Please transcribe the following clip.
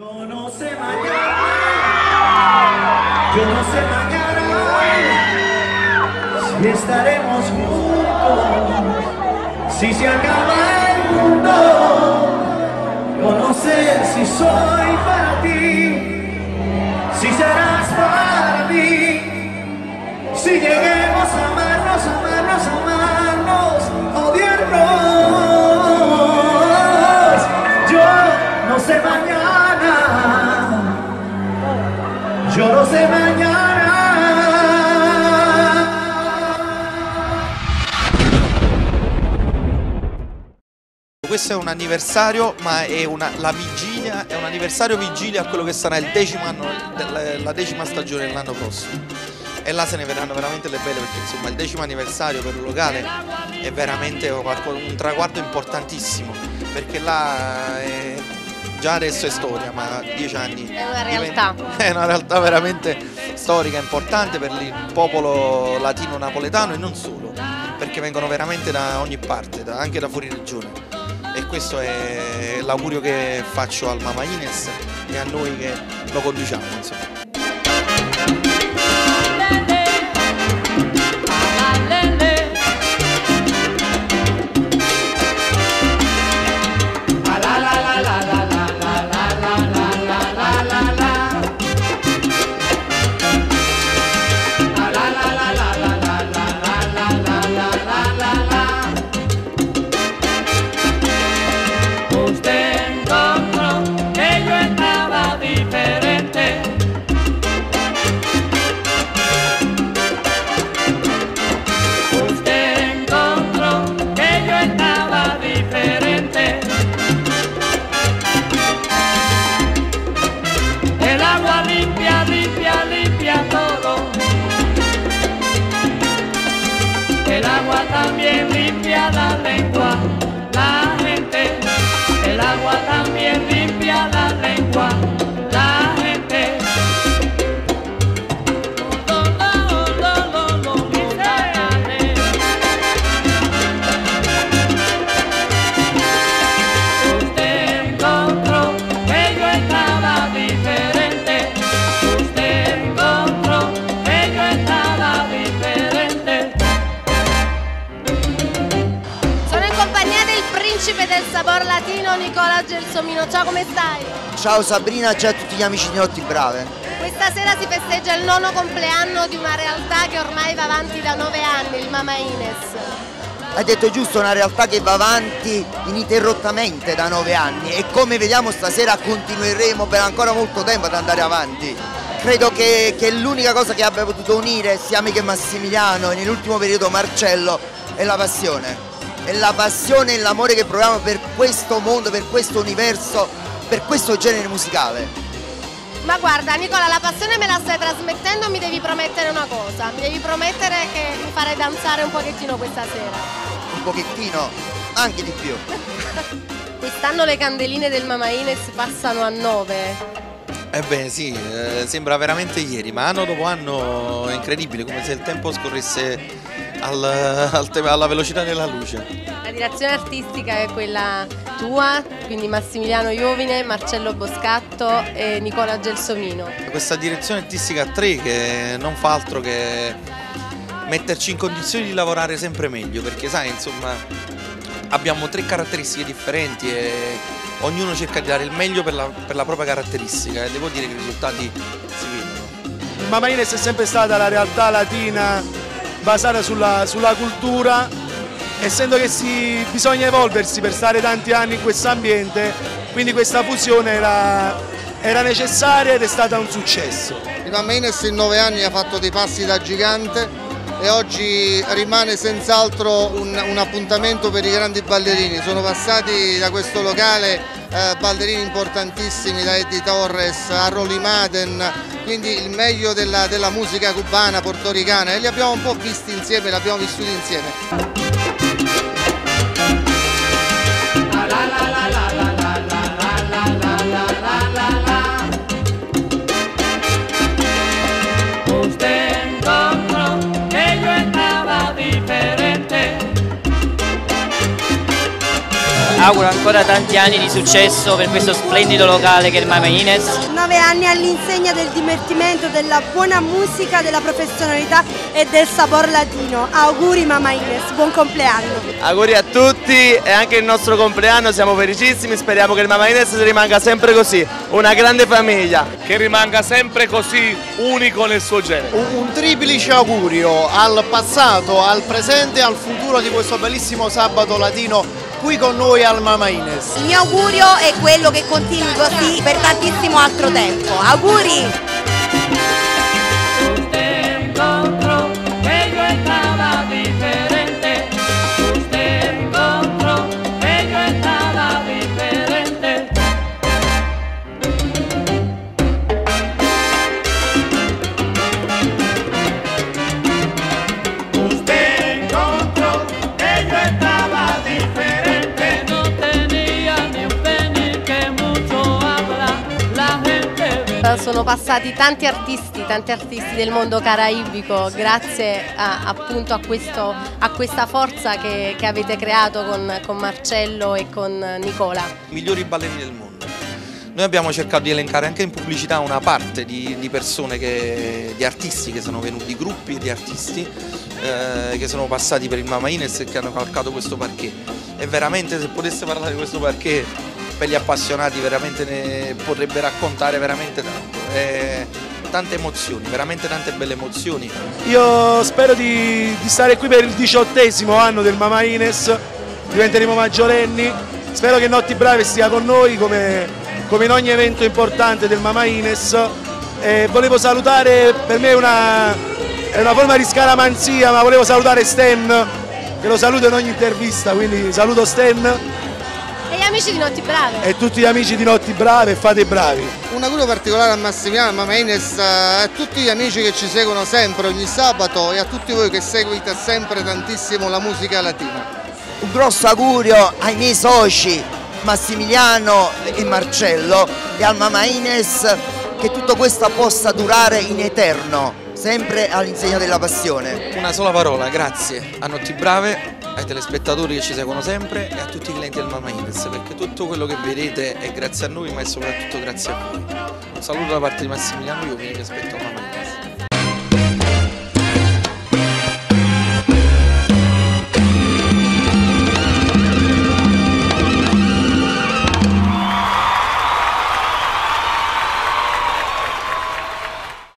Yo no sé mañana, yo no sé mañana. Si estaremos juntos, si se acaba el mundo. Yo no sé si soy para ti, si serás para mí, si lleguemos a amarnos, amarnos, amarnos, Questo è un anniversario, ma è una, la vigilia, è un anniversario vigilia a quello che sarà il decimo anno, la decima stagione dell'anno prossimo. E là se ne verranno veramente le belle perché insomma il decimo anniversario per un locale è veramente un traguardo importantissimo perché là è- già adesso è storia ma dieci anni È una realtà. è una realtà veramente storica importante per il popolo latino napoletano e non solo perché vengono veramente da ogni parte anche da fuori regione e questo è l'augurio che faccio al Mama Ines e a noi che lo conduciamo insomma. Del sapor latino Nicola Gelsomino. Ciao, come stai? Ciao Sabrina, ciao a tutti gli amici di Notti Brave. Questa sera si festeggia il nono compleanno di una realtà che ormai va avanti da nove anni, il Mama Ines. Hai detto giusto, una realtà che va avanti ininterrottamente da nove anni e come vediamo stasera continueremo per ancora molto tempo ad andare avanti. Credo che, che l'unica cosa che abbia potuto unire sia me che Massimiliano e nell'ultimo periodo Marcello è la passione. È la passione e l'amore che proviamo per questo mondo, per questo universo, per questo genere musicale. Ma guarda Nicola, la passione me la stai trasmettendo, mi devi promettere una cosa. Mi devi promettere che mi farai danzare un pochettino questa sera. Un pochettino, anche di più. Quest'anno le candeline del Mama Ines passano a nove. Beh sì, eh, sembra veramente ieri, ma anno dopo anno è incredibile, come se il tempo scorresse al- al te- alla velocità della luce. La direzione artistica è quella tua, quindi Massimiliano Iovine, Marcello Boscatto e Nicola Gelsomino. Questa direzione artistica a tre che non fa altro che metterci in condizioni di lavorare sempre meglio, perché sai, insomma, abbiamo tre caratteristiche differenti e ognuno cerca di dare il meglio per la, per la propria caratteristica e devo dire che i risultati si vedono. Ines è sempre stata la realtà latina basata sulla, sulla cultura, essendo che si, bisogna evolversi per stare tanti anni in questo ambiente, quindi questa fusione era, era necessaria ed è stata un successo. Il Mamma Ines in nove anni ha fatto dei passi da gigante e oggi rimane senz'altro un, un appuntamento per i grandi ballerini. Sono passati da questo locale eh, ballerini importantissimi da Eddie Torres a Rolly Madden, quindi il meglio della, della musica cubana, portoricana e li abbiamo un po' visti insieme, li abbiamo vissuti insieme. Auguro ancora tanti anni di successo per questo splendido locale che è il Mama Ines. Nove anni all'insegna del divertimento, della buona musica, della professionalità e del sapor latino. Auguri Mama Ines, buon compleanno. Auguri a tutti e anche il nostro compleanno, siamo felicissimi, speriamo che il Mama Ines rimanga sempre così, una grande famiglia. Che rimanga sempre così unico nel suo genere. Un, un triplice augurio al passato, al presente e al futuro di questo bellissimo sabato latino qui con noi al Mama Ines. Il mio augurio è quello che continui così per tantissimo altro tempo. Auguri! Sono passati tanti artisti, tanti artisti del mondo caraibico grazie a, appunto a, questo, a, questa forza che, che avete creato con, con, Marcello e con Nicola. I migliori ballerini del mondo. Noi abbiamo cercato di elencare anche in pubblicità una parte di, di persone, che, di artisti che sono venuti, gruppi di artisti eh, che sono passati per il Mama Ines e che hanno calcato questo parquet. E veramente se potesse parlare di questo parquet per gli appassionati veramente ne potrebbe raccontare veramente tanto. Eh, tante emozioni, veramente tante belle emozioni. Io spero di, di stare qui per il diciottesimo anno del Mama Ines, diventeremo maggiorenni, spero che Notti Brave stia con noi come, come in ogni evento importante del Mama Ines. E volevo salutare, per me è una, è una forma di scaramanzia, ma volevo salutare Stan, che lo saluto in ogni intervista, quindi saluto Stan e gli amici di Notti Brave. E tutti gli amici di Notti Brave, fate bravi. Un augurio particolare a Massimiliano, a Mama Ines, a tutti gli amici che ci seguono sempre ogni sabato e a tutti voi che seguite sempre tantissimo la musica latina. Un grosso augurio ai miei soci Massimiliano e Marcello e al Mama Ines che tutto questo possa durare in eterno, sempre all'insegna della passione. Una sola parola, grazie a Notti Brave ai telespettatori che ci seguono sempre e a tutti i clienti del Mama Index perché tutto quello che vedete è grazie a noi ma è soprattutto grazie a voi. Un saluto da parte di Massimiliano Iovini che aspetta Mama Index.